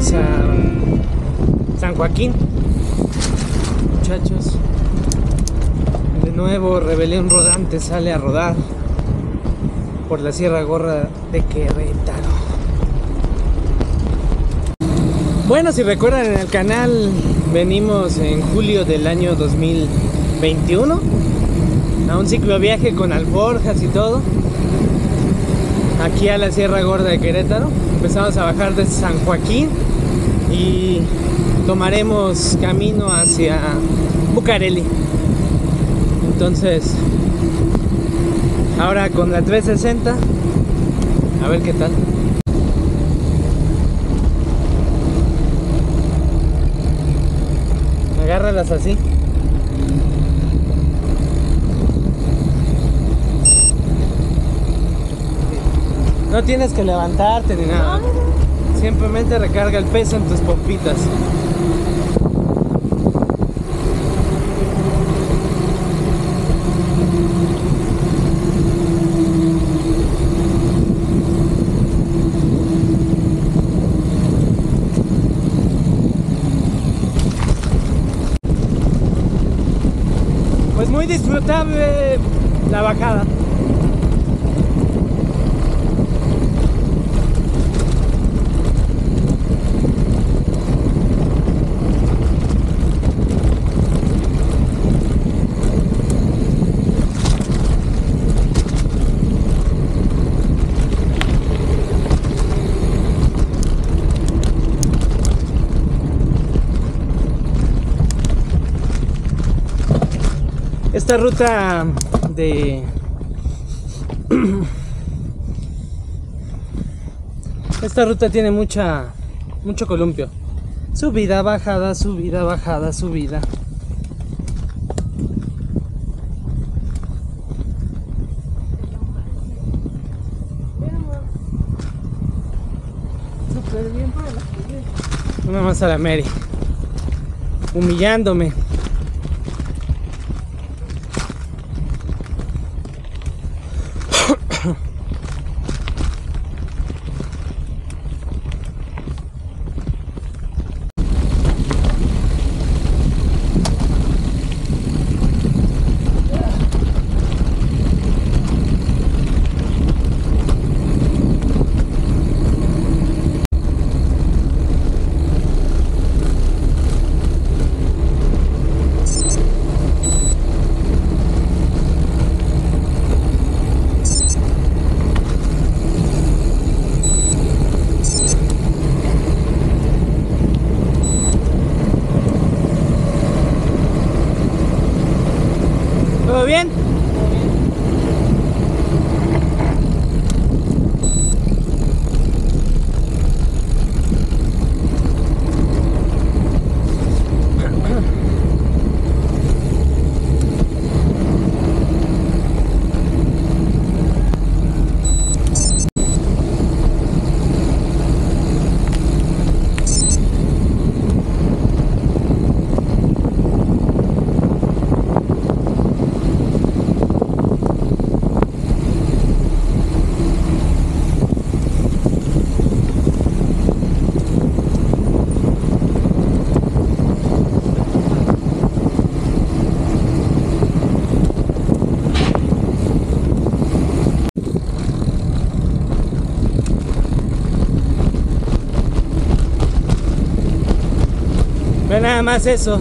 A San Joaquín, muchachos. De nuevo, Rebelión Rodante sale a rodar por la Sierra Gorra de Querétaro. Bueno, si recuerdan en el canal, venimos en julio del año 2021 a un cicloviaje con alforjas y todo. Aquí a la Sierra Gorda de Querétaro. Empezamos a bajar de San Joaquín y tomaremos camino hacia Bucareli. Entonces, ahora con la 360, a ver qué tal. Agárralas así. No tienes que levantarte ni nada. Simplemente recarga el peso en tus pompitas. Pues muy disfrutable la bajada. Esta ruta de Esta ruta tiene mucha mucho columpio. Subida, bajada, subida, bajada, subida. Una más a la Mary. Humillándome. Nada más eso.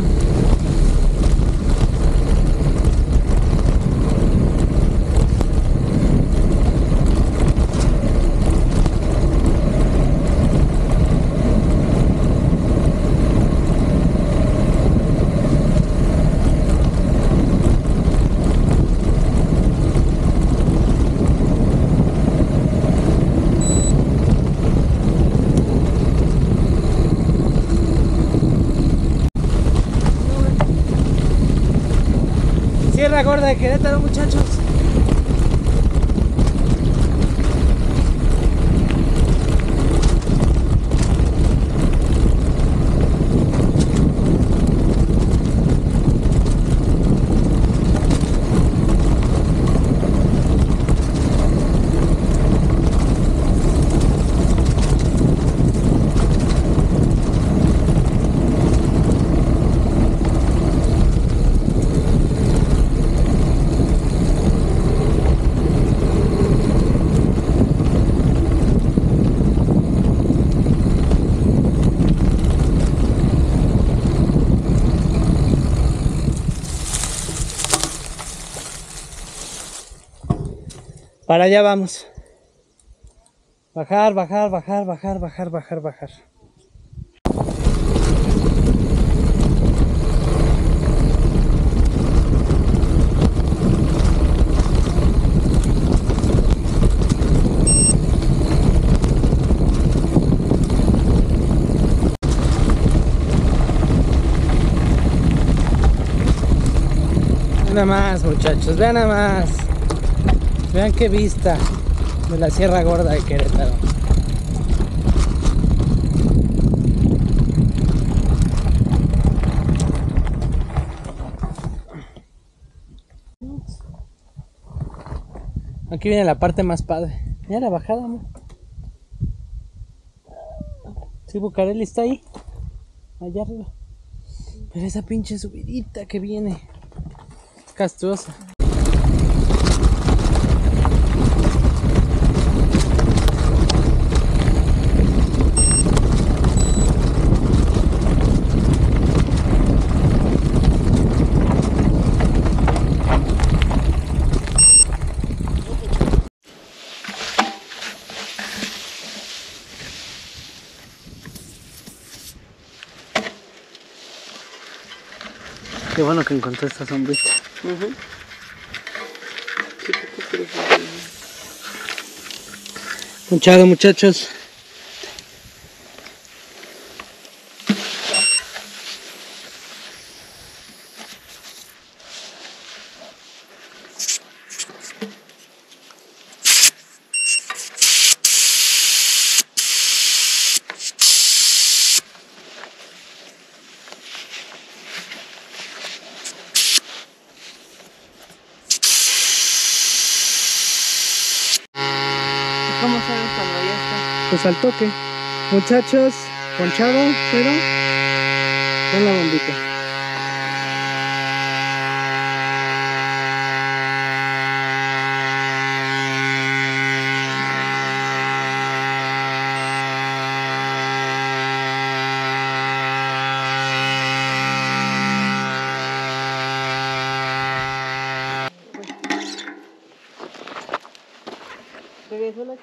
Sierra Gorda de Querétaro, muchachos. Para allá vamos. Bajar, bajar, bajar, bajar, bajar, bajar, bajar. Nada más, muchachos, vean nada más. Vean qué vista de la Sierra Gorda de Querétaro. Aquí viene la parte más padre. Mira la bajada, amor. Sí, Bucareli está ahí. Allá. Pero esa pinche subidita que viene. Es castuosa. Bueno que encontré esta sombrita. Muchado, muchachos. ¿Cómo sabes cuando ya está? Pues al toque. Muchachos, ponchado, pero con la bombita.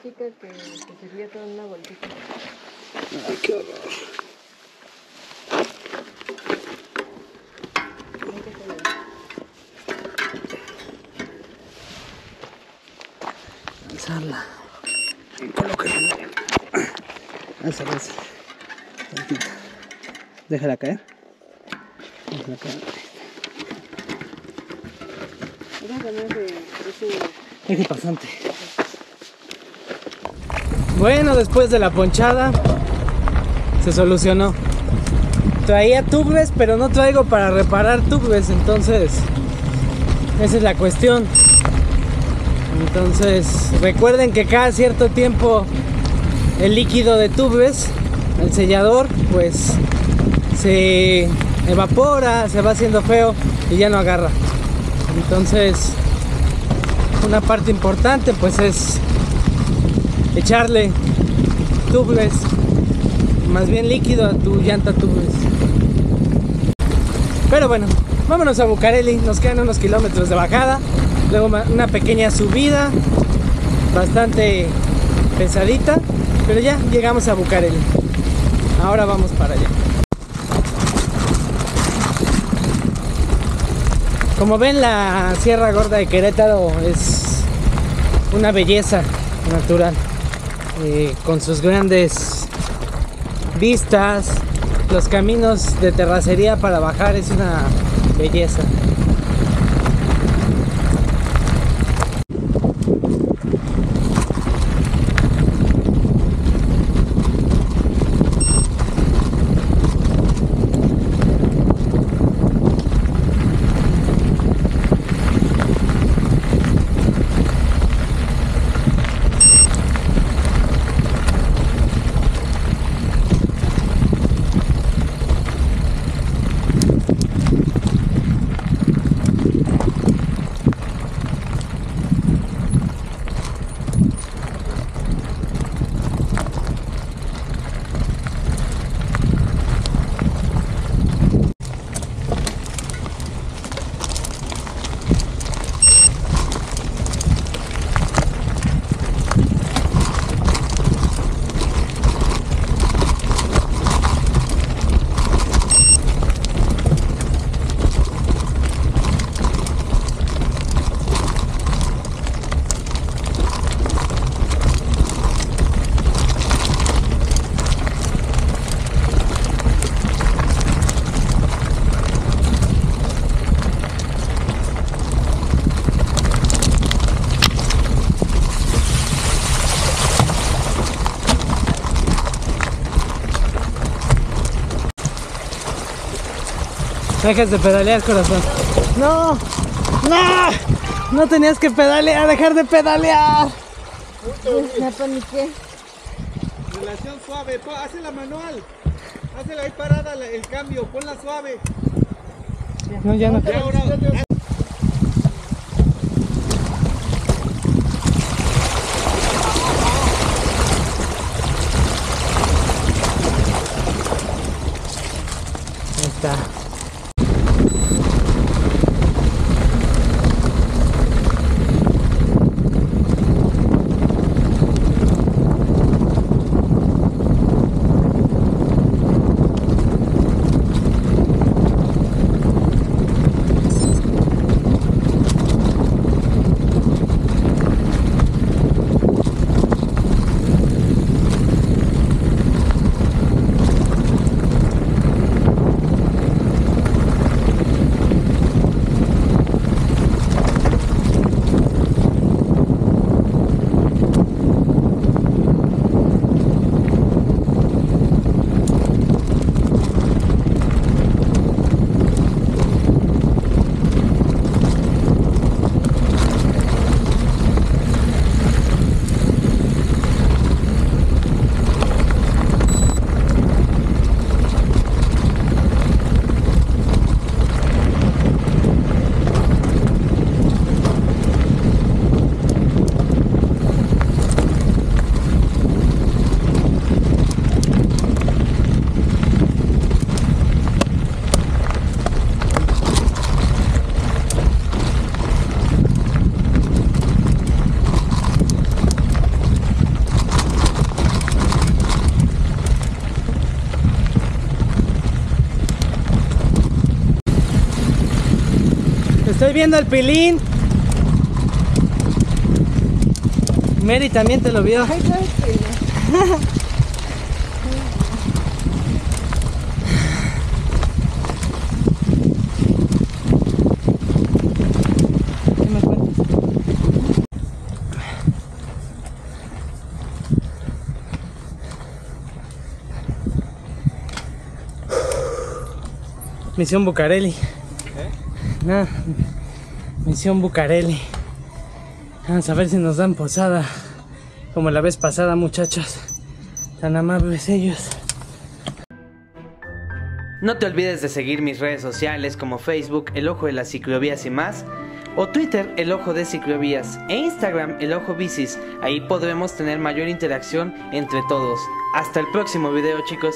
Chica que, que servía toda una bolsita. Ay, qué horror. Alzarla. Colóquenla. Alzala, alzala. Tantito. Déjala caer. Déjala caer. Parece Eje pasante. Bueno, después de la ponchada se solucionó. Traía tubes, pero no traigo para reparar tubes, entonces esa es la cuestión. Entonces, recuerden que cada cierto tiempo el líquido de tubes, el sellador, pues se evapora, se va haciendo feo y ya no agarra. Entonces, una parte importante pues es echarle tubeless, más bien líquido a tu llanta tubeless. Pero bueno, vámonos a Bucareli, nos quedan unos kilómetros de bajada, luego una pequeña subida, bastante pesadita, pero ya llegamos a Bucareli. Ahora vamos para allá. Como ven, la Sierra Gorda de Querétaro es una belleza natural, eh, con sus grandes vistas, los caminos de terracería para bajar es una belleza. Dejas de pedalear, corazón. No, no, no tenías que pedalear, dejar de pedalear. Me paniqué. Relación suave, hazla manual. Hazla ahí parada el cambio, ponla suave. No, ya no. Y ahora, viendo el pilín. Mary también te lo vio. Misión Bucareli. No, misión Bucareli. Vamos a ver si nos dan posada. Como la vez pasada, muchachos. Tan amables ellos. No te olvides de seguir mis redes sociales como Facebook El Ojo de las Ciclovías y más, o Twitter El Ojo de Ciclovías, e Instagram El Ojo Bicis. Ahí podremos tener mayor interacción entre todos. Hasta el próximo video chicos.